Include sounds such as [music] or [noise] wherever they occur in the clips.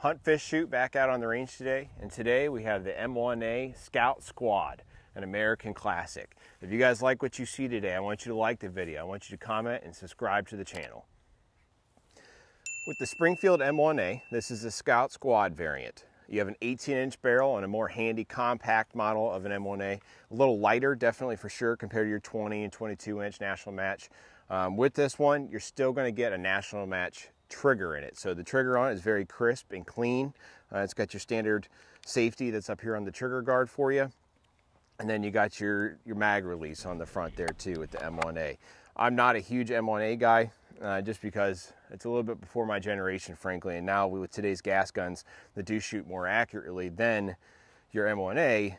Hunt Fish Shoot back out on the range today, and today we have the M1A Scout Squad, an American classic. If you guys like what you see today, I want you to like the video. I want you to comment and subscribe to the channel. With the Springfield M1A, this is the Scout Squad variant. You have an 18 inch barrel and a more handy compact model of an M1A. A little lighter, definitely for sure, compared to your 20 and 22 inch national match. Um, with this one, you're still gonna get a national match trigger in it. So the trigger on it is very crisp and clean. Uh, it's got your standard safety that's up here on the trigger guard for you. And then you got your, your mag release on the front there too with the M1A. I'm not a huge M1A guy uh, just because it's a little bit before my generation, frankly. And now with today's gas guns that do shoot more accurately than your M1A,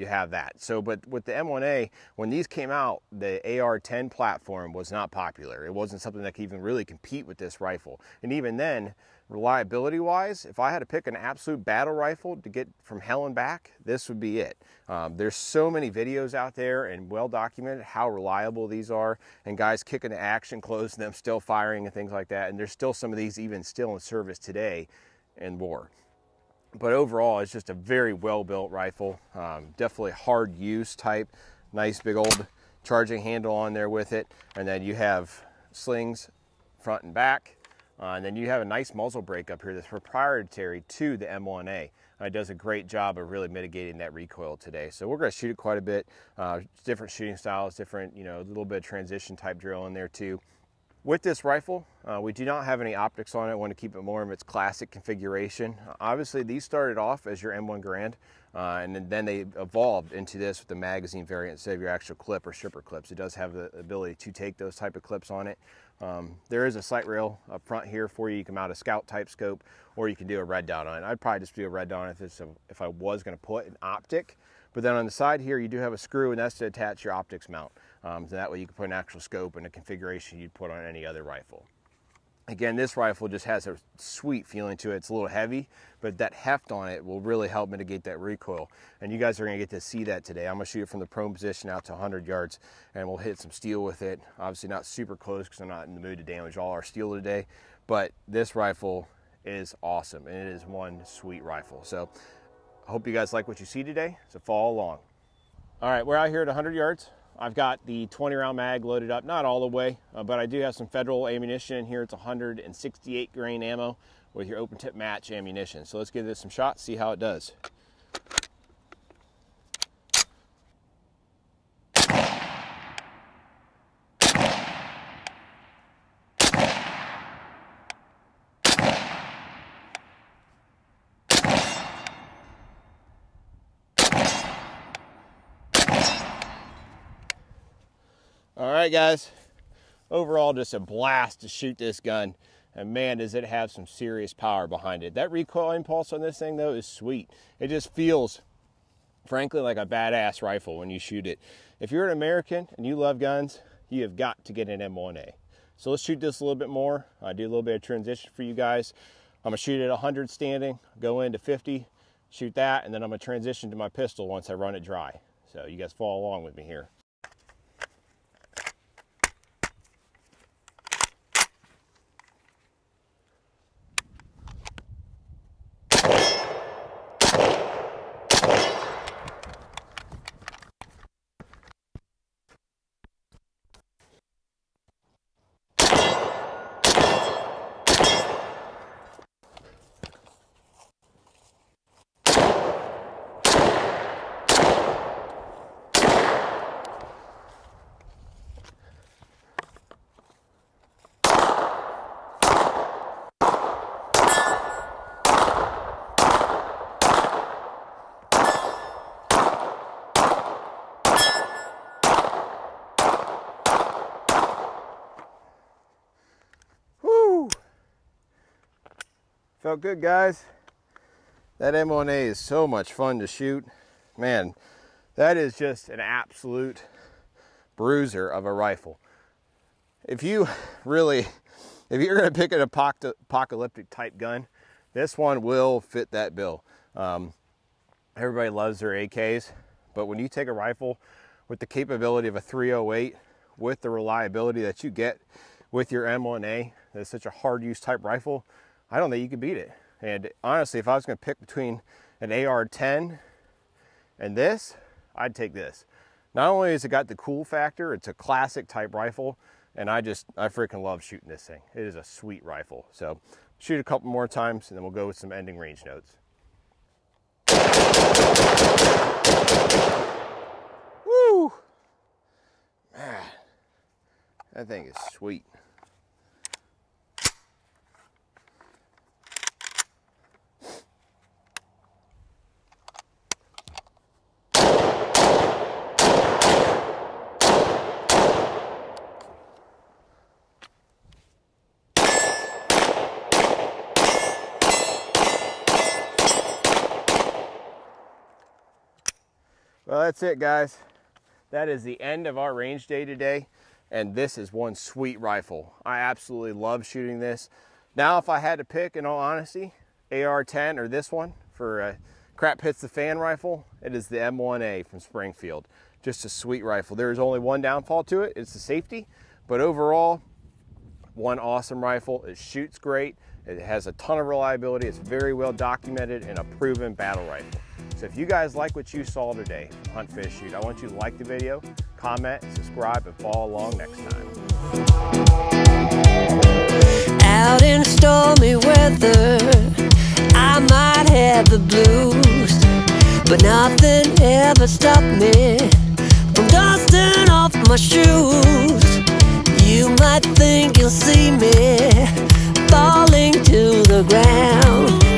you have that. So, but with the M1A, when these came out, the AR-10 platform was not popular. It wasn't something that could even really compete with this rifle. And even then, reliability wise, if I had to pick an absolute battle rifle to get from hell and back, this would be it. Um, there's so many videos out there and well documented how reliable these are and guys kicking the action, [laughs] closing them, still firing and things like that. And there's still some of these even still in service today in war. But overall, it's just a very well built rifle. Um, definitely hard use type. Nice big old charging handle on there with it. And then you have slings front and back uh, and then you have a nice muzzle brake up here that's proprietary to the M1A. Uh, it does a great job of really mitigating that recoil today. So we're going to shoot it quite a bit. Uh, different shooting styles, different, you know, a little bit of transition type drill in there too. With this rifle, uh, we do not have any optics on it. I want to keep it more of its classic configuration. Obviously, these started off as your M1 Garand, uh, and then they evolved into this with the magazine variant instead of your actual clip or stripper clips. It does have the ability to take those type of clips on it. Um, there is a sight rail up front here for you. You can mount a scout type scope, or you can do a red dot on it. I'd probably just do a red dot if, it's a, if I was going to put an optic. But then on the side here, you do have a screw, and that's to attach your optics mount. Um, so that way you can put an actual scope and a configuration you'd put on any other rifle. Again, this rifle just has a sweet feeling to it. It's a little heavy, but that heft on it will really help mitigate that recoil. And you guys are gonna get to see that today. I'm gonna shoot it from the prone position out to 100 yards and we'll hit some steel with it. Obviously not super close because I'm not in the mood to damage all our steel today, but this rifle is awesome and it is one sweet rifle. So I hope you guys like what you see today, so follow along. All right, we're out here at 100 yards. I've got the 20 round mag loaded up, not all the way, uh, but I do have some federal ammunition in here. It's 168 grain ammo with your open tip match ammunition. So let's give this some shots, see how it does. All right, guys. Overall, just a blast to shoot this gun. And man, does it have some serious power behind it. That recoil impulse on this thing, though, is sweet. It just feels, frankly, like a badass rifle when you shoot it. If you're an American and you love guns, you have got to get an M1A. So let's shoot this a little bit more. I do a little bit of transition for you guys. I'm gonna shoot at 100 standing, go into 50, shoot that, and then I'm gonna transition to my pistol once I run it dry. So you guys follow along with me here. Felt good, guys. That M1A is so much fun to shoot. Man, that is just an absolute bruiser of a rifle. If you really, if you're gonna pick an apocalyptic type gun, this one will fit that bill. Um, everybody loves their AKs, but when you take a rifle with the capability of a 308, with the reliability that you get with your M1A, that's such a hard use type rifle, I don't think you can beat it. And honestly, if I was going to pick between an AR-10 and this, I'd take this. Not only has it got the cool factor, it's a classic type rifle, and I just, I freaking love shooting this thing. It is a sweet rifle. So shoot a couple more times and then we'll go with some ending range notes. Woo! Man, that thing is sweet. Well, that's it, guys. That is the end of our range day today. And this is one sweet rifle. I absolutely love shooting this. Now, if I had to pick, in all honesty, AR-10 or this one for a crap hits the fan rifle, it is the M1A from Springfield. Just a sweet rifle. There is only one downfall to it. It's the safety. But overall, one awesome rifle. It shoots great. It has a ton of reliability. It's very well documented and a proven battle rifle. So if you guys like what you saw today, Hunt Fish Shoot, I want you to like the video, comment, subscribe, and follow along next time. Out in stormy weather, I might have the blues, but nothing ever stopped me from dusting off my shoes. You might think you'll see me falling to the ground.